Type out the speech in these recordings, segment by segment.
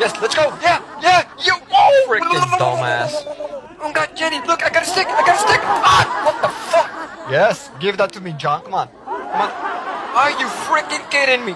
Yes, let's go. Yeah, yeah, you. Oh, Freaking dumbass. Oh God, Jenny, look, I got a stick. I got a stick. Ah, what the fuck? Yes, give that to me, John. Come on, come on. Are you freaking kidding me?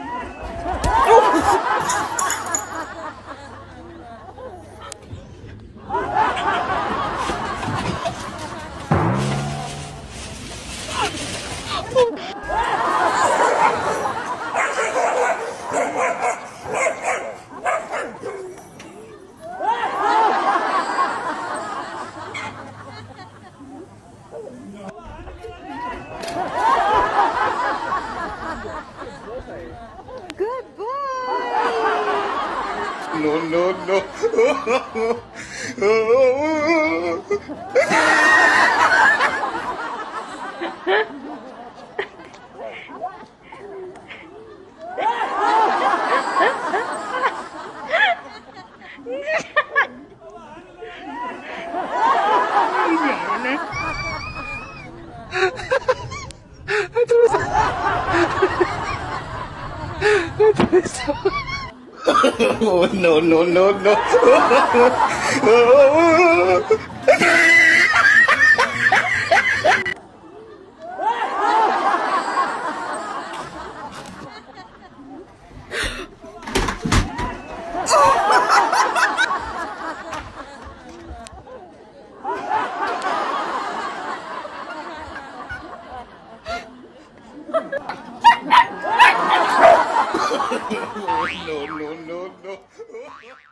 Milo? No, no, no. oh, no, no, no, no. Ha! no, no, no, no.